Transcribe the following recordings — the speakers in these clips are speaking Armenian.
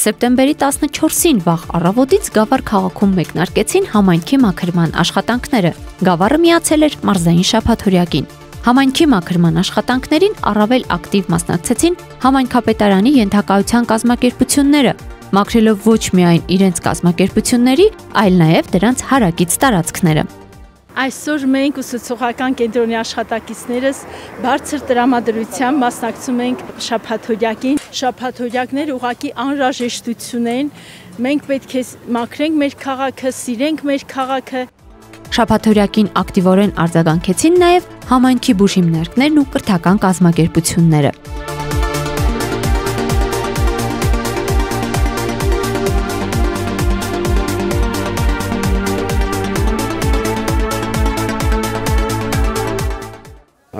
Սեպտեմբերի 14-ին վաղ առավոտից Գավառ քաղաքում մեկնարկեցին համայնքի մաքրման աշխատանքները։ Գավառը միացել էր մարզային շաբաթօրյակին։ Համայնքի մաքրման աշխատանքներին առավել ակտիվ մասնակցեցին համայնքապետարանի ենթակայության կազմակերպությունները, մաքրելով ոչ միայն իրենց կազմակերպությունների, այլ նաև դրանց հարակից տարածքները։ Այսօր մենք ուսուցողական կենտրոնի աշխատակիցներս բարձր տրամադրությամբ մասնակցում ենք շաբաթօրյակին։ Շաբաթօրյակներ ուղակի անհրաժեշտություն են։ Մենք պետք է մաքրենք մեր քաղաքը, սիրենք մեր քաղաքը։ Շաբաթօրյակին ակտիվորեն արձագանքեցին նաև համայնքի բուժիմներկներն ու կրթական կազմակերպությունները։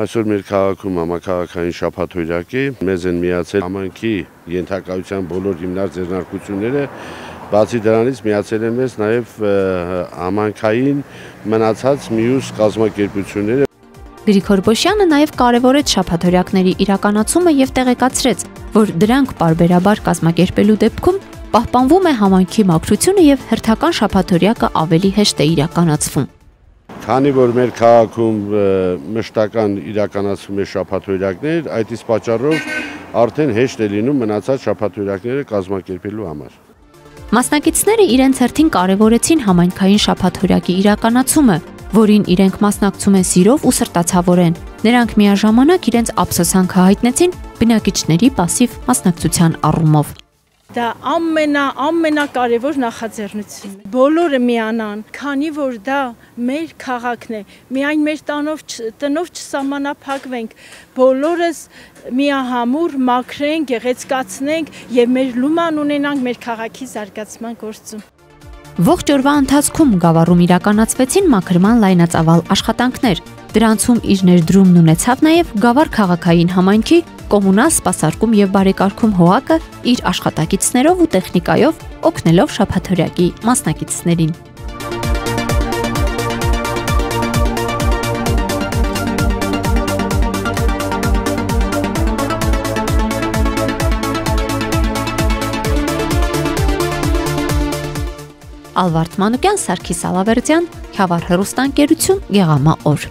Այսօր մեր քաղաքում համակարգային շփաթօրյակ է, մեզ են միացել համանքի ենթակայության բոլոր հիմնար ձեռնարկությունները, բացի դրանից միացել են մեզ նաև համանքային մնացած մյուս կազմակերպությունները։ Գրիգոր Բոշյանը նաև կարևորեց շփաթօրյակների իրականացումը եւ տեղեկացրեց, որ դրանք parberabar կազմակերպելու դեպքում պահպանվում է համայնքի մաքրությունը եւ հերթական շփաթօրյակը ավելի հեշտ է իրականացվում։ Քանի որ մեր քաղաքում մշտական իրականացվում է շփաթօրյակներ, այդ իսկ պատճառով արդեն հեշտ է լինում մնացած շփաթօրյակները կազմակերպելու համար։ Մասնակիցները իրենց հերթին կարևորեցին համայնքային շփաթօրյակի իրականացումը, որին իրենք մասնակցում են սիրով ու սրտացավորեն։ Նրանք միաժամանակ իրենց ափսոսանքը հայտնեցին բնակիչների пассив մասնակցության առումով։ Դա ամենա ամենակարևոր նախաձեռնությունն է։ Բոլորը միանան, քանի որ դա մեր քաղաքն է։ Միայն մեր տանով տնով չսահմանափակվենք, բոլորս միահամուռ մաքրենք, գեղեցկացնենք եւ մեր լուման ունենանք մեր քաղաքի զարգացման գործում։ Ողջ օրվա ընթացքում գավառում իրականացվեցին մաքրման լայնածավալ աշխատանքներ։ Դրանցում իր ներդրումն ունեցավ նաև Գավառ քաղաքային համայնքի կոմունալ սպասարկում եւ բարեկարգում հողակը իր աշխատակիցներով ու տեխնիկայով օգնելով շփաթորյակի մասնակիցներին։ Ալվարդ Մանուկյան, Սարգիս Ալավերդյան, Խավար հերոստանգերություն, Գեղամա օր։